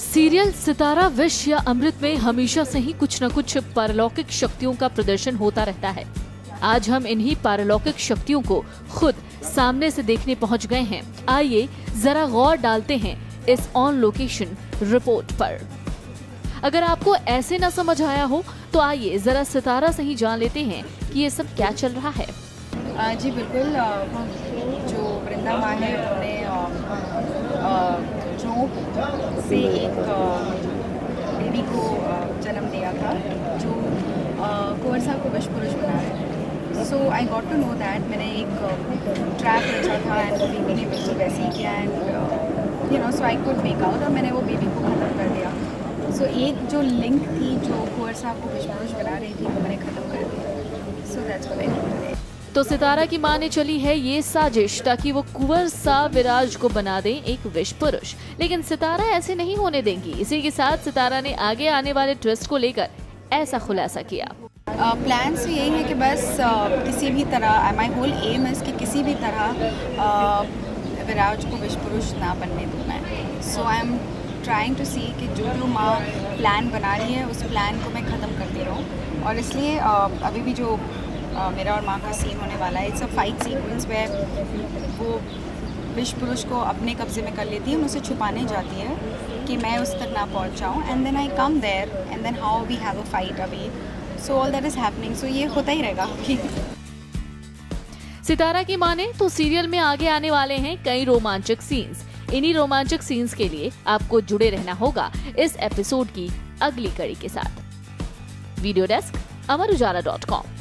Serial, सितारा wish या अमृत में हमेशा से ही कुछ न कुछ पारलौकिक शक्तियों का प्रदर्शन होता रहता है। आज हम इन्हीं पारलौकिक शक्तियों को खुद सामने से देखने पहुँच गए हैं। आइए जरा गौर डालते हैं इस ऑन लोकेशन रिपोर्ट पर। अगर आपको ऐसे न समझ आया हो तो आइए जरा सितारा से ही जान लेते हैं कि ये सब क्या चल रहा है। जी, बिल्कुल जो वृंदा माँ है उन्होंने से एक बेबी को जन्म दिया था जो कुंवर साहब को विश्व पुरुष बना थे। So I got to know that मैंने एक ट्रैप रचा था एंड वो बेबी ने बिल्कुल वैसे ही किया and you know so I could make out और मैंने वो बेबी को ख़त्म कर दिया। सो so, एक जो लिंक थी जो कुंवर साहब को विश्व पुरुष बना रही थी वो मैंने ख़त्म तो सितारा की माँ ने चली है ये साजिश ताकि वो कुंवर सा विराज को बना दे एक विश्व पुरुष। लेकिन सितारा ऐसे नहीं होने देंगी। इसी के साथ सितारा ने आगे आने वाले ट्विस्ट को लेकर ऐसा खुलासा किया। प्लान uh, यही है कि बस uh, किसी भी तरह माई होल एम है कि किसी भी तरह uh, विराज को विश्व पुरुष ना बनने दूँ मैं। So I am trying to see कि जो जो माँ प्लान बना रही है उस प्लान को मैं ख़त्म करती रहूँ। और इसलिए uh, अभी भी जो मेरा और माँ का सीन होने वाला है। इट्स अ फाइट सीक्वेंस वे वो विश्व पुरुष को अपने कब्जे में कर लेती है उनसे छुपाने जाती है कि मैं उस तक ना पहुँच जाऊँ and then I come there and then how we have a fight अभी। So all that is happening so ये होता ही रहेगा सितारा की माने तो सीरियल में आगे आने वाले हैं कई रोमांचक सीन्स इन्हीं रोमांचक सीन्स के लिए आपको जुड़े रहना होगा इस एपिसोड की अगली कड़ी के साथ। Video desk Amar Ujala dot com